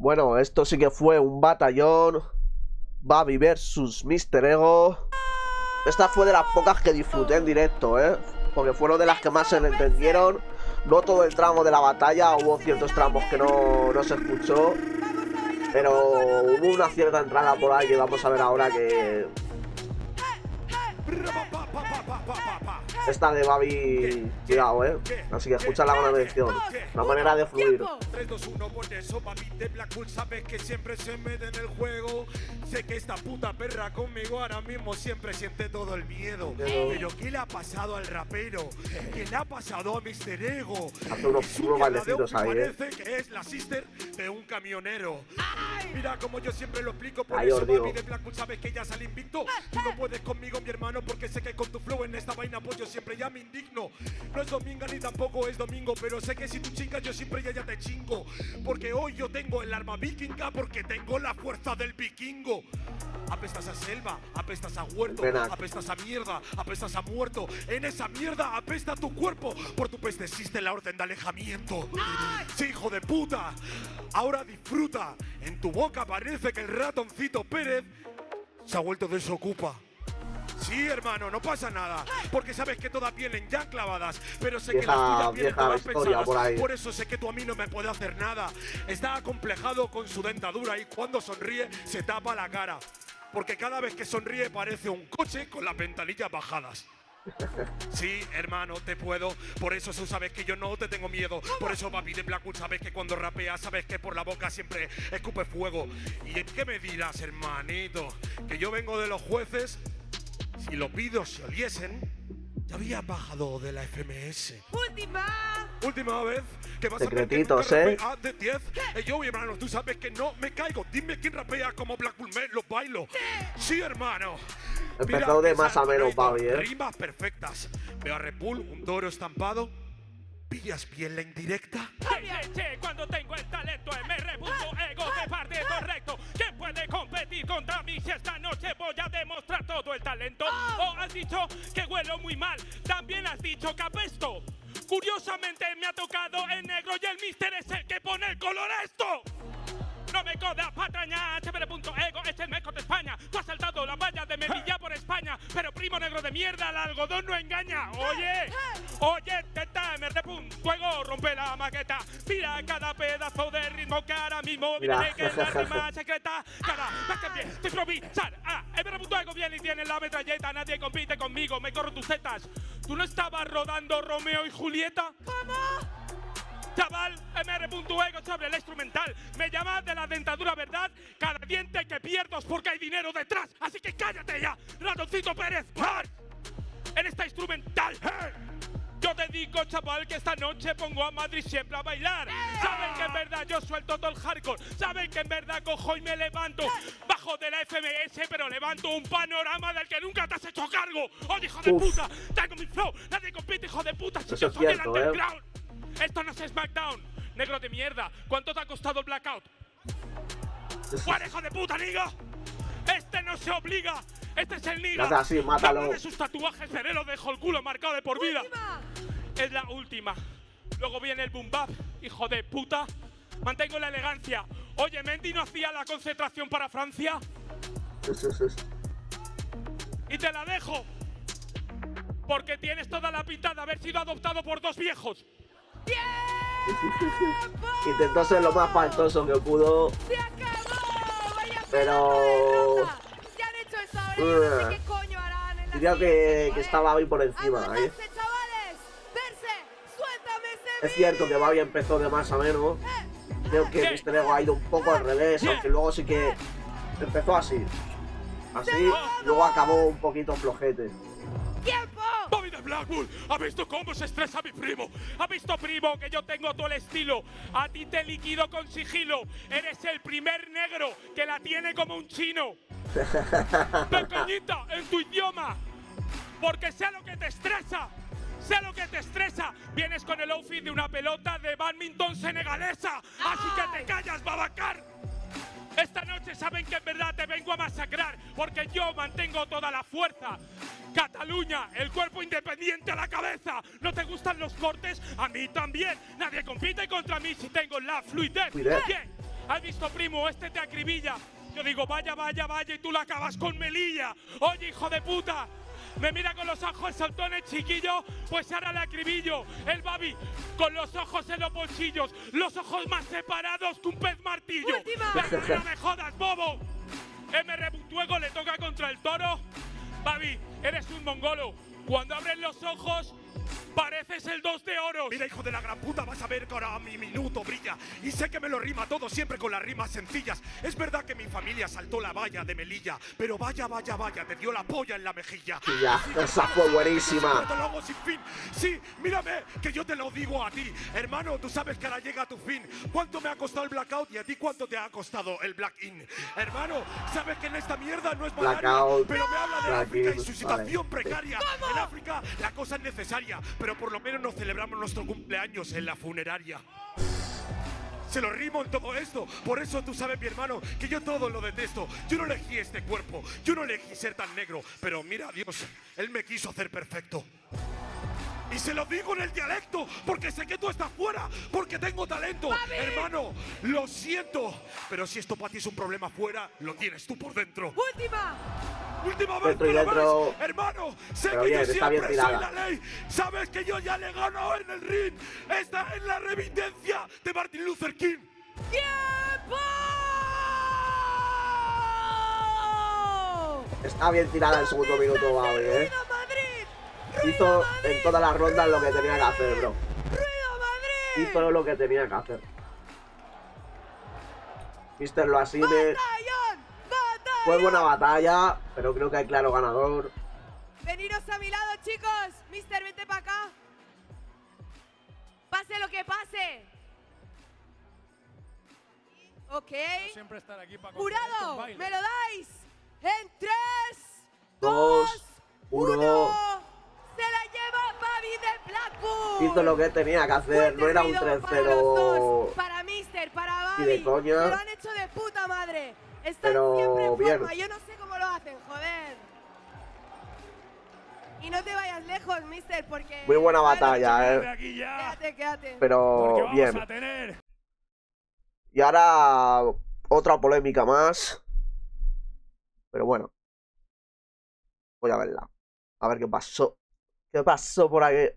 Bueno, esto sí que fue un batallón. Babi versus Mr. Ego. Esta fue de las pocas que disfruté en directo, ¿eh? Porque fueron de las que más se entendieron. No todo el tramo de la batalla, hubo ciertos tramos que no, no se escuchó. Pero hubo una cierta entrada por ahí que vamos a ver ahora que esta de Babi, cuidado, eh. Así que escúchala con atención. La manera de fluir. 3, 2, 1, por eso Babi de Blackpool sabes que siempre se mete en el juego. Sé que esta puta perra conmigo ahora mismo siempre siente todo el miedo. Pero ¿qué le ha pasado al rapero? ¿Qué le ha pasado a Mr. Ego? Hace unos, unos bailecitos ahí, eh. Parece que es la sister de un camionero. Mira como yo siempre lo explico, por Ahí eso os digo. Babi de Blackpool sabes que ya sale invicto. Tú no puedes conmigo, mi hermano, porque sé que con tu flow en esta vaina pues yo siempre ya me indigno. No es domingo ni tampoco es domingo, pero sé que si tú chingas yo siempre ya, ya te chingo. Porque hoy yo tengo el arma vikinga porque tengo la fuerza del vikingo. Apestas a selva, apestas a huerto, apestas a mierda, apestas a muerto. En esa mierda apesta tu cuerpo. Por tu peste existe la orden de alejamiento. Sí, hijo de puta. Ahora disfruta. En tu boca parece que el ratoncito Pérez se ha vuelto desocupa. Sí, hermano, no pasa nada. Porque sabes que todas vienen ya clavadas. Pero sé que Vieja- las tuyas vienen todas pensadas. por ahí. Por eso sé que tú a mí no me puede hacer nada. Está acomplejado con su dentadura y cuando sonríe se tapa la cara. Porque cada vez que sonríe parece un coche con las ventanillas bajadas. Sí, hermano, te puedo. Por eso tú sabes que yo no te tengo miedo. Por eso, papi de Blackwood, sabes que cuando rapeas, sabes que por la boca siempre escupe fuego. ¿Y qué me dirás, hermanito? Que yo vengo de los jueces. Si los vídeos se oliesen, ya había bajado de la FMS. ¡Última! Última vez que vas a Secretitos, ver que ¿eh? rapea de 10. Eh, yo, hermano, tú sabes que no me caigo. Dime quién rapea como Blackpool Me, los bailo. Sí, hermano. Empezó de más a menos. Babi, ¿eh? Rimas perfectas. Veo a Red Bull, un toro estampado. ¿Pillas bien la indirecta? ¡Qué leche! Cuando tengo el talento MR punto ego de parte correcto. ¿Quién puede competir contra mí si esta noche voy a demostrar todo el talento? ¿O has dicho que huelo muy mal? También has dicho que apesto. Curiosamente me ha tocado en negro y el mister es el que pone el color a esto. No me codas patraña, HBR.ego es el mejor de España. Tú has saltado la valla de Melilla por España, pero primo negro de mierda, el algodón no engaña. Oye, oye, teta, MRD.ego, rompe la maqueta. Mira cada pedazo de ritmo que ahora mismo viene que es la rima secreta. Cada vez que empiezo a improvisar, ah, MR.ego viene y tiene la metralleta. Nadie compite conmigo, me corro tus tetas. ¿Tú no estabas rodando Romeo y Julieta? Chaval, MR.ego sobre el instrumental. Me llamas de la dentadura, ¿verdad? Cada diente que pierdo es porque hay dinero detrás. Así que cállate ya, ratoncito Pérez. ¡Par! En esta instrumental. ¡eh! Yo te digo, chaval, que esta noche pongo a Madrid siempre a bailar. Saben que en verdad yo suelto todo el hardcore. Saben que en verdad cojo y me levanto. Bajo de la FMS, pero levanto un panorama del que nunca te has hecho cargo. Oye, hijo de Uf. puta, traigo mi flow. Nadie compite, hijo de puta. Si Eso yo soy el cierto, ¿eh? Esto no es SmackDown. Negro de mierda. ¿Cuánto te ha costado el blackout? ¡Fuera, hijo de puta, niga! Este no se obliga. Este es el niga. Hazte así, mátalo. De sus tatuajes, dejo el culo marcado de por vida. ¡Última! Es la última. Luego viene el boom bap, hijo de puta. Mantengo la elegancia. Oye, Mendy no hacía la concentración para Francia. Y te la dejo. Porque tienes toda la pinta de haber sido adoptado por dos viejos. Intentó ser lo más faltoso que pudo. ¡Se acabó! ¡Vaya Pero-! Ya han hecho eso ahora, yo no sé qué coño harán en la Diría que, que estaba Babi por encima. ¿eh? ¡Aguantadse, chavales! ¡Verse! ¡Suéltame ese Es cierto que! Babi empezó de más a menos. Creo que Mr. Ego ha ido un poco al revés, aunque luego sí que empezó así. Así, luego acabó un poquito flojete. ¡Tiempo! De ¿ha visto cómo se estresa mi primo? ¿Ha visto, primo, que yo tengo todo el estilo? A ti te liquido con sigilo. Eres el primer negro que la tiene como un chino. Pequeñita, en tu idioma. Porque sé lo que te estresa. Sé lo que te estresa. Vienes con el outfit de una pelota de badminton senegalesa. Así que te callas, babacar. Esta noche saben que en verdad vengo a masacrar, porque yo mantengo toda la fuerza. Cataluña, el cuerpo independiente a la cabeza. ¿No te gustan los cortes? A mí también. Nadie compite contra mí si tengo la fluidez. Bien, ¿Has visto, primo? Este te acribilla. Yo digo, vaya, vaya, vaya, y tú la acabas con Melilla. Oye, hijo de puta. Me mira con los ojos saltones, chiquillo, pues ahora le acribillo. El Babi con los ojos en los bolsillos, los ojos más separados que un pez martillo. Última. No me jodas, bobo. MR Buntuego le toca contra el toro. Babi, eres un mongolo. Cuando abres los ojos, pareces el dos de oros. Mira, hijo de la gran puta, vas a ver que ahora mi minuto brilla. Y sé que me lo rima todo siempre con las rimas sencillas. Es verdad que mi familia saltó la valla de Melilla, pero vaya, vaya, vaya, te dio la polla en la mejilla. Y ya, esa fue buenísima. Te lo hago sin fin. Sí, mírame, que yo te lo digo a ti. Hermano, tú sabes que ahora llega a tu fin. ¿Cuánto me ha costado el blackout y a ti cuánto te ha costado el black in? Hermano, sabes que en esta mierda no es Blackout, pero me habla de black África y su situación vale, precaria. En África la cosa es necesaria, pero por lo menos nos celebramos nuestro cumpleaños en la funeraria. Se lo rimo en todo esto. Por eso tú sabes, mi hermano, que yo todo lo detesto. Yo no elegí este cuerpo. Yo no elegí ser tan negro. Pero mira, Dios, Él me quiso hacer perfecto. Y se lo digo en el dialecto, porque sé que tú estás fuera, porque tengo talento. Hermano, lo siento. Pero si esto para ti es un problema fuera, lo tienes tú por dentro. Última. Última vez Dentro y que lo dentro. ves, hermano, sé Pero que bien, yo está bien siempre soy tirada. la ley. Sabes que yo ya le gano en el ring. Esta es la reminiscencia de Martin Luther King. ¡Tiempo! Está bien tirada el segundo minuto, Babi, eh. ¡Ruido Madrid! Hizo ¡Ruido Madrid! en todas las rondas lo que tenía que hacer, bro. ¡Ruido Madrid! Hizo lo que tenía que hacer. Mister Loasine ¡Batallón! Fue buena batalla, pero creo que hay claro ganador. Veniros a mi lado, chicos. Mister, vente para acá. Pase lo que pase. Ok. Siempre estar aquí para Jurado, ¿me lo dais? En tres, Dos, dos, uno. uno. Se la lleva Babi del Blackpool. Hizo lo que tenía que hacer, no era un Fuerte ruido para los dos, 3-0. Para Mister, para Babi. Ni de coña. Lo han hecho de puta madre. Están Pero siempre en bien. forma. Yo no sé cómo lo hacen, joder. Y no te vayas lejos, Mister, porque. Muy buena batalla, eh. aquí ya. Quédate, quédate. Porque Pero vamos bien. a tener. Y ahora otra polémica más. Pero bueno. Voy a verla. A ver qué pasó. ¿Qué pasó por aquí?